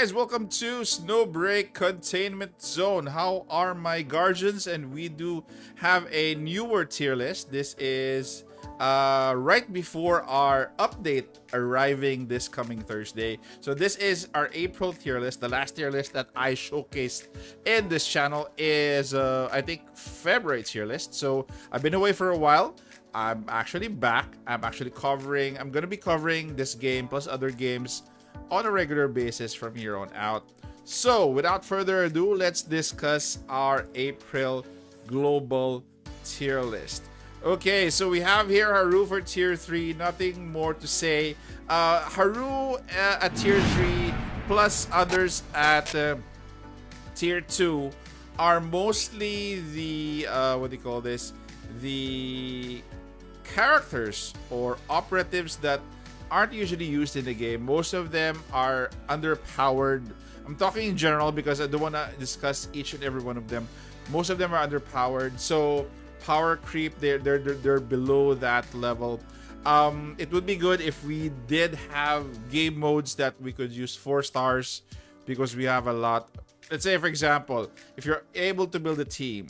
guys, welcome to Snowbreak Containment Zone. How are my guardians? And we do have a newer tier list. This is uh, right before our update arriving this coming Thursday. So this is our April tier list. The last tier list that I showcased in this channel is, uh, I think, February tier list. So I've been away for a while. I'm actually back. I'm actually covering, I'm going to be covering this game plus other games on a regular basis from here on out. So without further ado, let's discuss our April global tier list. Okay, so we have here Haru for tier 3, nothing more to say. Uh, Haru uh, at tier 3 plus others at uh, tier 2 are mostly the, uh, what do you call this? The characters or operatives that aren't usually used in the game. Most of them are underpowered. I'm talking in general because I don't want to discuss each and every one of them. Most of them are underpowered. So power creep, they're they're they're, they're below that level. Um, it would be good if we did have game modes that we could use four stars because we have a lot. Let's say, for example, if you're able to build a team,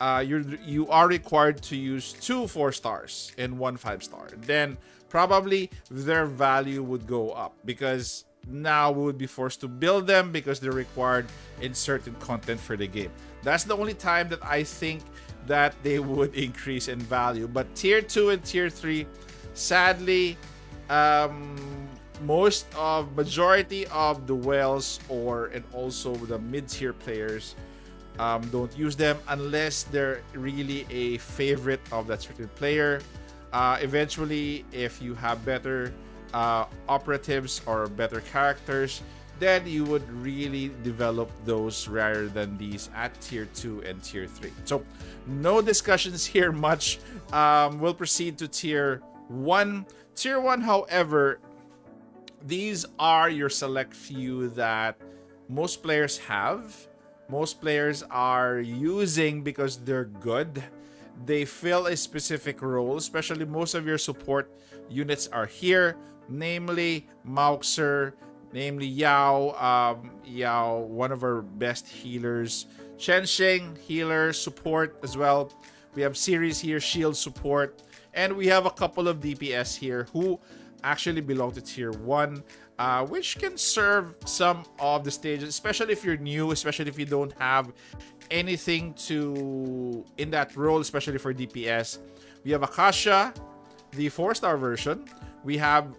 uh, you're you are required to use two four stars and one five star. Then probably their value would go up because now we would be forced to build them because they're required in certain content for the game. That's the only time that I think that they would increase in value. But tier 2 and tier 3, sadly, um, most of majority of the whales or and also the mid-tier players um, don't use them unless they're really a favorite of that certain player uh, eventually, if you have better uh, operatives or better characters, then you would really develop those rather than these at tier 2 and tier 3. So, no discussions here much. Um, we'll proceed to tier 1. Tier 1, however, these are your select few that most players have. Most players are using because they're good they fill a specific role, especially most of your support units are here, namely Mauxir, namely Yao, um, Yao, one of our best healers, Chen Xing, healer, support as well. We have Series here, shield support, and we have a couple of DPS here who actually belong to tier 1 uh, which can serve some of the stages especially if you're new especially if you don't have anything to in that role, especially for DPS. We have Acacia, the four-star version. We have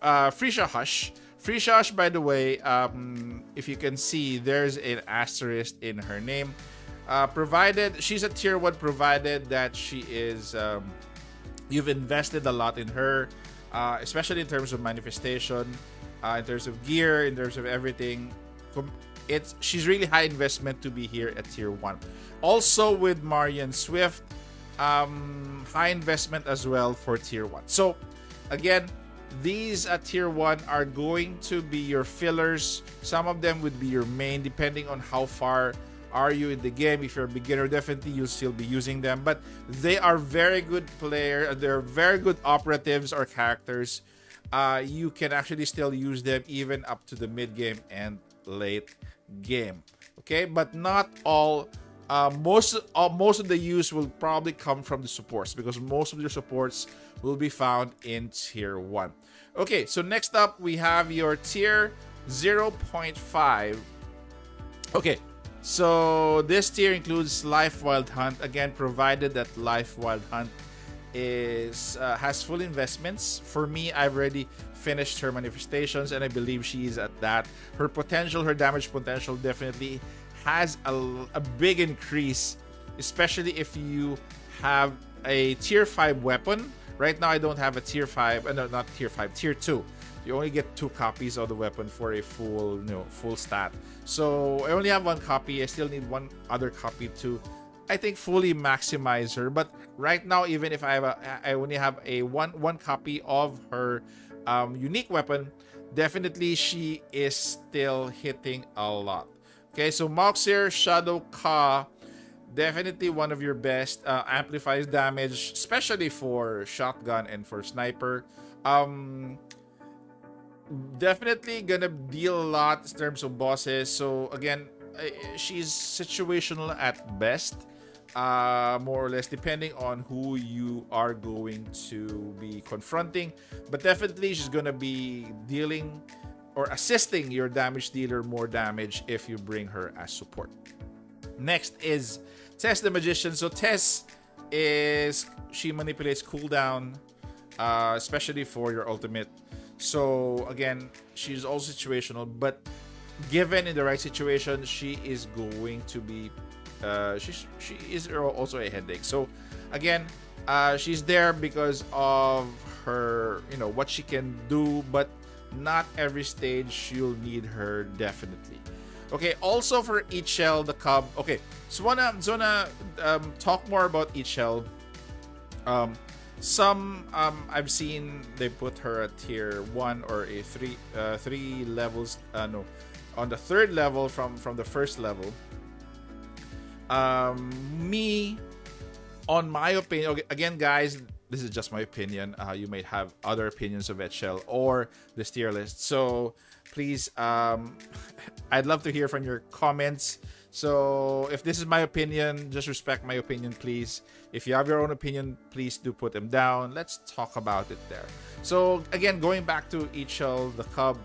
uh, Frisha Hush. Frisha Hush, by the way, um, if you can see, there's an asterisk in her name. Uh, provided she's a tier one, provided that she is um, you've invested a lot in her, uh, especially in terms of manifestation, uh, in terms of gear, in terms of everything it's she's really high investment to be here at tier 1 also with marian swift um high investment as well for tier 1 so again these at tier 1 are going to be your fillers. Some of them would be your main depending on how far are you in the game. If you're a beginner definitely you'll still be using them. But they are very good player they're very good operatives or characters uh, you can actually still use them even up to the mid game and late game. Okay, but not all. Uh, most uh, most of the use will probably come from the supports because most of your supports will be found in tier 1. Okay, so next up we have your tier 0.5. Okay, so this tier includes Lyfe Wild Hunt again, provided that Lyfe Wild Hunt is uh, has full investments. For me, I've already finished her manifestations, and I believe she is at that. Her potential, her damage potential, definitely has a, a big increase, especially if you have a tier 5 weapon. Right now, I don't have a tier 5, uh, no, not tier 5, tier 2. You only get two copies of the weapon for a full, you know, full stat. So I only have one copy. I still need one other copy to I think fully maximize her. But right now, even if I have a, I only have a one one copy of her um, unique weapon, definitely she is still hitting a lot. Okay, so Mauxir Shadow Ka, definitely one of your best. Uh, amplifies damage, especially for shotgun and for sniper. Um, definitely gonna deal a lot in terms of bosses. So again, she's situational at best. Uh, more or less, depending on who you are going to be confronting. But definitely, she's gonna be dealing or assisting your damage dealer more damage if you bring her as support. Next is Tess the Magician. So Tess is she manipulates cooldown, uh, especially for your ultimate. So again, she's all situational, but given in the right situation, she is going to be. Uh, she she is also a headache. So again, uh, she's there because of her, you know, what she can do, but not every stage you'll need her definitely. Okay, also for Eatchel, the cub. Okay, so wanna so wanna um, talk more about Eatchel. Um, some um, I've seen they put her at tier one or a three uh, three levels. Uh, no, on the third level from from the first level. Um, me, on my opinion, again, guys, this is just my opinion. Uh, you might have other opinions of Eatchel or this tier list. So please, um, I'd love to hear from your comments. So if this is my opinion, just respect my opinion, please. If you have your own opinion, please do put them down. Let's talk about it there. So again, going back to Eatchel, the Cub,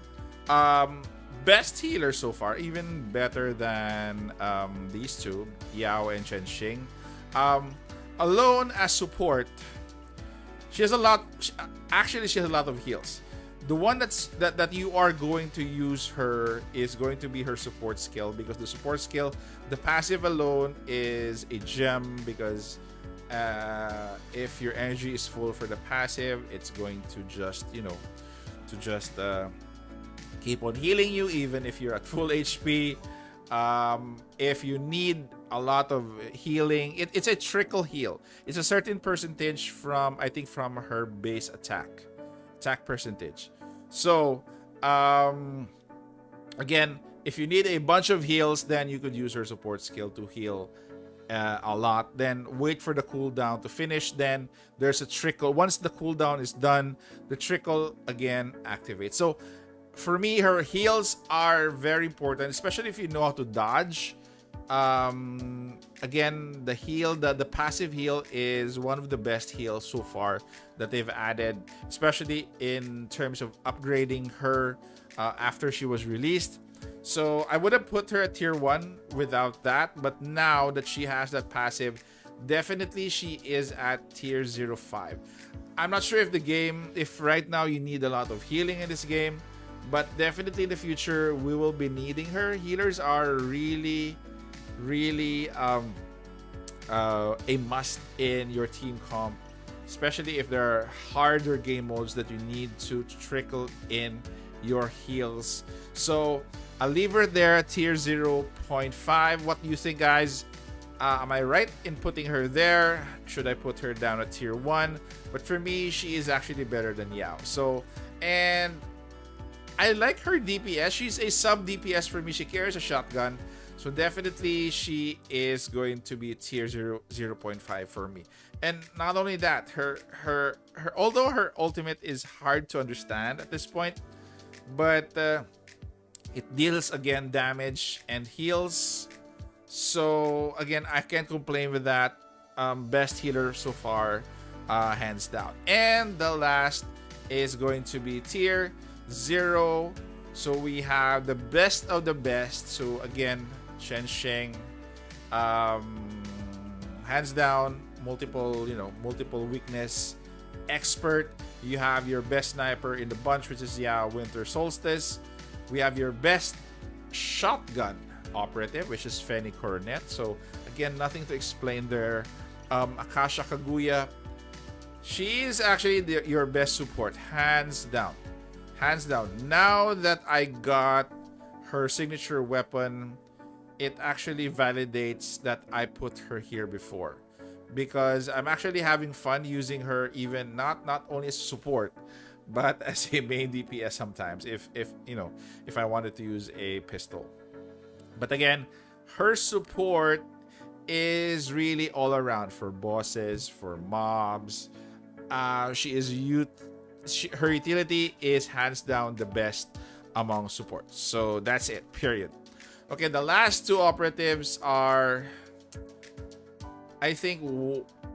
um, best healer so far, even better than um, these two, Yao and Chen Xing. Um, alone as support, she has a lot. She, actually, she has a lot of heals. The one that's that that you are going to use her is going to be her support skill because the support skill, the passive alone is a gem because uh, if your energy is full for the passive, it's going to just you know to just uh, keep on healing you even if you're at full HP. Um, if you need a lot of healing. It, it's a trickle heal. It's a certain percentage from I think from her base attack, attack percentage. So um, again, if you need a bunch of heals, then you could use her support skill to heal uh, a lot. Then wait for the cooldown to finish. Then there's a trickle. Once the cooldown is done, the trickle again activates. So for me, her heals are very important, especially if you know how to dodge. Um again the heal the, the passive heal is one of the best heals so far that they've added especially in terms of upgrading her uh, after she was released. So i would have put her at tier 1 without that but now that she has that passive definitely she is at tier 05 i'm not sure if the game if right now you need a lot of healing in this game but definitely in the future we will be needing her healers are really really um, uh, a must in your team comp, especially if there are harder game modes that you need to trickle in your heals. So I'll leave her there at tier 0.5. What do you think, guys? Uh, am I right in putting her there? Should I put her down at tier 1? But for me, she is actually better than Yao. So, and I like her DPS. She's a sub DPS for me. She carries a shotgun. So definitely she is going to be tier 0 0.5 for me. And not only that, her her her although her ultimate is hard to understand at this point, but uh, it deals again damage and heals. So again, I can't complain with that. Um, best healer so far, uh, hands down. And the last is going to be tier zero. So we have the best of the best. So again, Chen Xing, um, hands down, multiple, you know, multiple weakness expert. You have your best sniper in the bunch, which is yeah, Winter Solstice. We have your best shotgun operative, which is Fenny Coronet. So again, nothing to explain there. Um, Acacia Kaguya, she is actually the, your best support, hands down, hands down. Now that I got her signature weapon it actually validates that I put her here before because I'm actually having fun using her even not not only as support but as a main DPS sometimes if if you know if I wanted to use a pistol. But again, her support is really all around for bosses, for mobs. Uh, she is youth she, her utility is hands down the best among supports. So that's it. Period. Okay, the last two operatives are. I think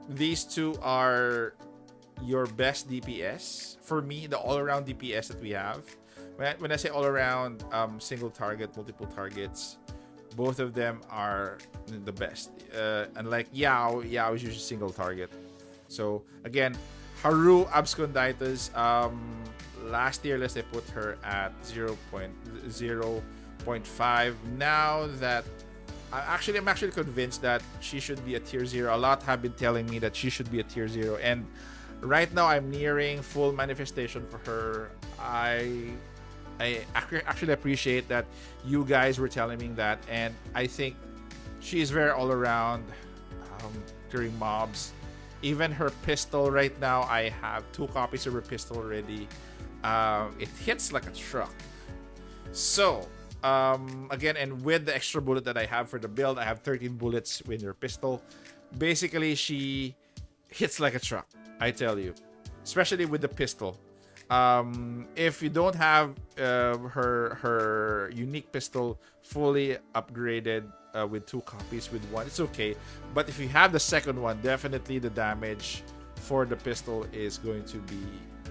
these two are your best DPS for me. The all-around DPS that we have. When I, when I say all-around, um, single target, multiple targets, both of them are the best. Uh, unlike Yao, Yao is usually single target. So again, Haru Absconditus, um, last year, let's say put her at 0. 0.5. Now that I actually I'm actually convinced that she should be a tier 0. A lot have been telling me that she should be a tier 0 and right now I'm nearing full manifestation for her. I I actually appreciate that you guys were telling me that, and I think she is very all around um, during mobs. Even her pistol right now, I have two copies of her pistol already. Uh, it hits like a truck. So, um, again, and with the extra bullet that I have for the build, I have 13 bullets with her pistol. Basically, she hits like a truck, I tell you. Especially with the pistol. Um, if you don't have uh, her her unique pistol fully upgraded uh, with two copies with one, it's okay. But if you have the second one, definitely the damage for the pistol is going to be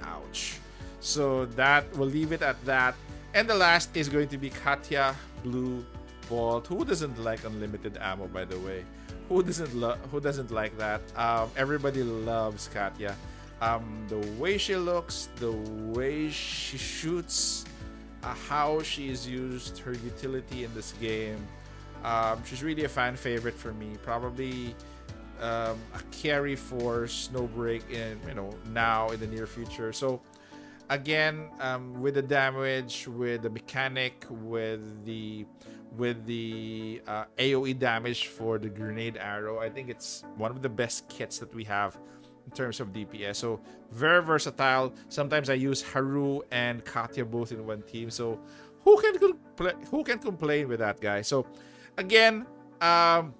ouch. So that we'll leave it at that. And the last is going to be Katya Blue Bolt. Who doesn't like unlimited ammo, by the way? Who doesn't lo- Who doesn't like that? Um, everybody loves Katya um, the way she looks, the way she shoots, uh, how she is used, her utility in this game. Um, she's really a fan favorite for me. Probably um, a carry for Snowbreak in you know now in the near future. So again, um, with the damage, with the mechanic, with the with the uh, AOE damage for the grenade arrow, I think it's one of the best kits that we have in terms of DPS. So very versatile. Sometimes I use Haru and Katya both in one team. So who can who can complain with that guy? So again, um,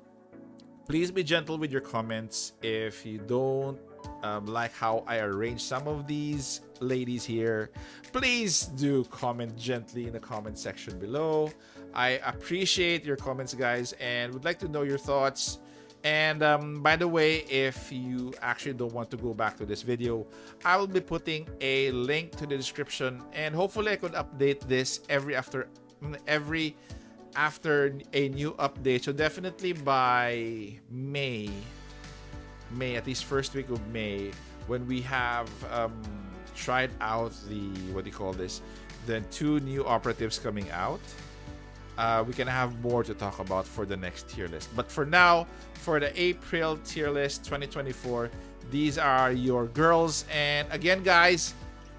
please be gentle with your comments if you don't um, like how I arrange some of these ladies here. Please do comment gently in the comment section below. I appreciate your comments, guys, and would like to know your thoughts and um, by the way, if you actually don't want to go back to this video, I will be putting a link to the description and hopefully I could update this every after every after a new update. So definitely by May, May at least first week of May, when we have um, tried out the what do you call this, the two new operatives coming out uh, we can have more to talk about for the next tier list. But for now, for the April tier list 2024, these are your girls. And again, guys,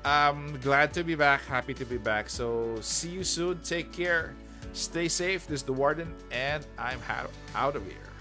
I'm glad to be back. Happy to be back. So see you soon. Take care. Stay safe. This is the Warden, and I'm out of here.